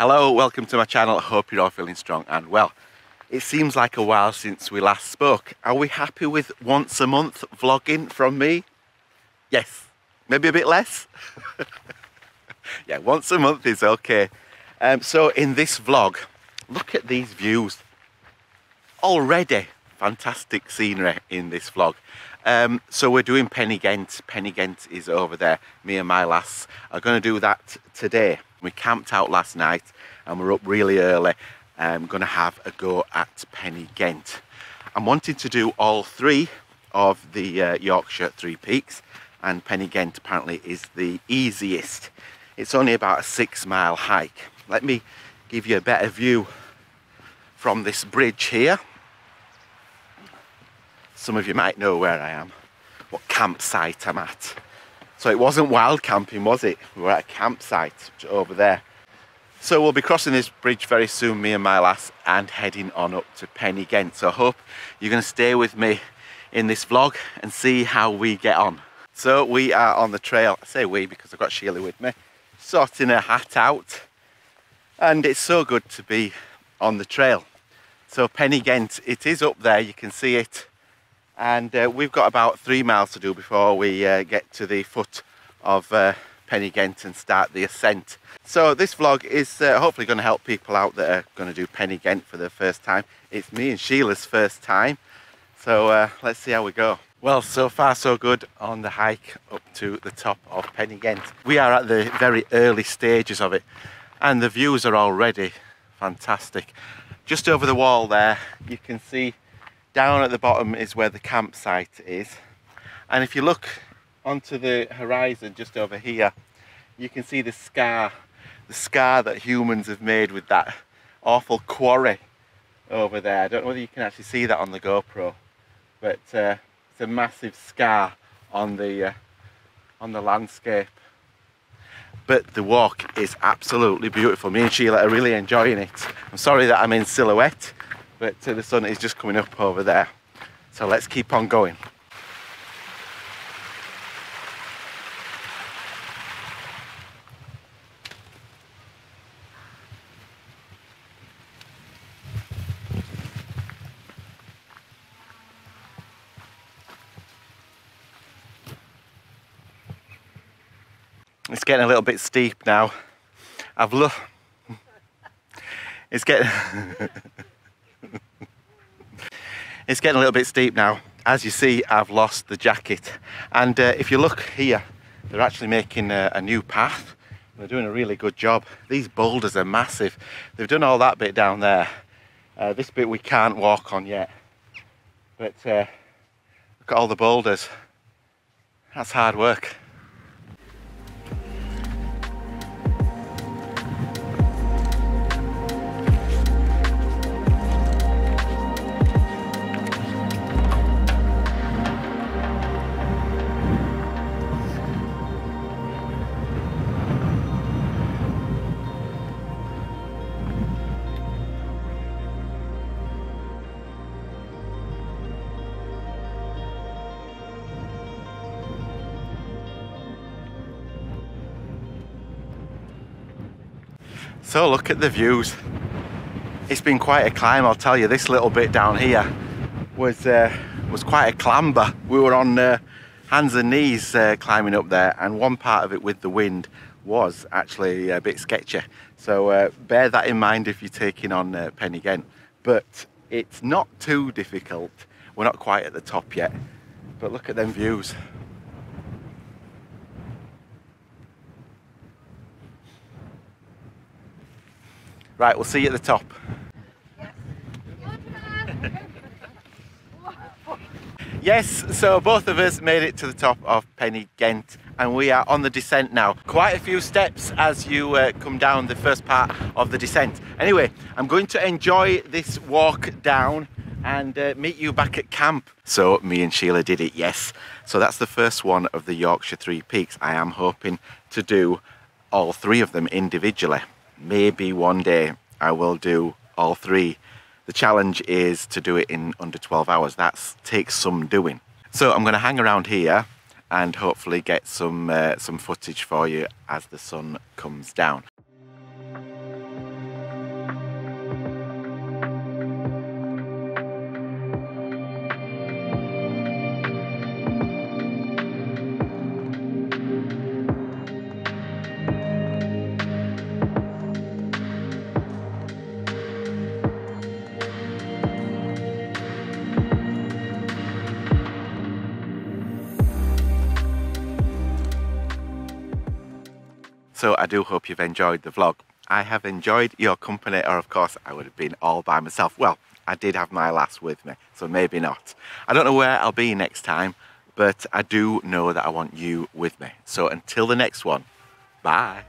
Hello, welcome to my channel. Hope you're all feeling strong and well. It seems like a while since we last spoke. Are we happy with once a month vlogging from me? Yes. Maybe a bit less? yeah, once a month is okay. Um, so in this vlog, look at these views. Already fantastic scenery in this vlog. Um, so we're doing Pen y Ghent. Pen y Ghent is over there. Me and my lass are going to do that today. We camped out last night and we're up really early. I'm going to have a go at Pen y Ghent. I'm wanting to do all three of the uh, Yorkshire Three Peaks and Pen y Ghent apparently is the easiest. It's only about a six mile hike. Let me give you a better view from this bridge here. Some of you might know where I am, what campsite I'm at. So it wasn't wild camping, was it? We were at a campsite over there. So we'll be crossing this bridge very soon, me and my lass, and heading on up to Pen y Ghent. So I hope you're going to stay with me in this vlog and see how we get on. So we are on the trail. I say we because I've got Sheila with me, sorting her hat out. And it's so good to be on the trail. So Pen y Ghent, it is up there, you can see it and uh, we've got about three miles to do before we uh, get to the foot of uh, Pen y Ghent and start the ascent. So this vlog is uh, hopefully going to help people out that are going to do Pen y Ghent for the first time. It's me and Sheila's first time, so uh, let's see how we go. Well, so far so good on the hike up to the top of Pen y Ghent. We are at the very early stages of it and the views are already fantastic. Just over the wall there you can see down at the bottom is where the campsite is. And if you look onto the horizon just over here you can see the scar the scar that humans have made with that awful quarry over there. I don't know whether you can actually see that on the GoPro but uh, it's a massive scar on the uh, on the landscape. But the walk is absolutely beautiful. Me and Sheila are really enjoying it. I'm sorry that I'm in silhouette but uh, the sun is just coming up over there. So let's keep on going. It's getting a little bit steep now. I've looked. It's getting. It's getting a little bit steep now. As you see, I've lost the jacket. And uh, if you look here, they're actually making a, a new path. They're doing a really good job. These boulders are massive. They've done all that bit down there. Uh, this bit we can't walk on yet. But uh, look at all the boulders. That's hard work. So look at the views. It's been quite a climb, I'll tell you. This little bit down here was uh, was quite a clamber. We were on uh, hands and knees uh, climbing up there, and one part of it with the wind was actually a bit sketchy. So uh, bear that in mind if you're taking on uh, Pen y Ghent. But it's not too difficult. We're not quite at the top yet. But look at them views. Right, we'll see you at the top. Yes, so both of us made it to the top of Pen y Ghent and we are on the descent now. Quite a few steps as you uh, come down the first part of the descent. Anyway, I'm going to enjoy this walk down and uh, meet you back at camp. So me and Sheila did it, yes. So that's the first one of the Yorkshire Three Peaks. I am hoping to do all three of them individually maybe one day I will do all three. The challenge is to do it in under 12 hours. That takes some doing. So I'm going to hang around here and hopefully get some uh, some footage for you as the sun comes down. So I do hope you've enjoyed the vlog. I have enjoyed your company, or of course I would have been all by myself. Well, I did have my lass with me, so maybe not. I don't know where I'll be next time, but I do know that I want you with me. So until the next one, bye.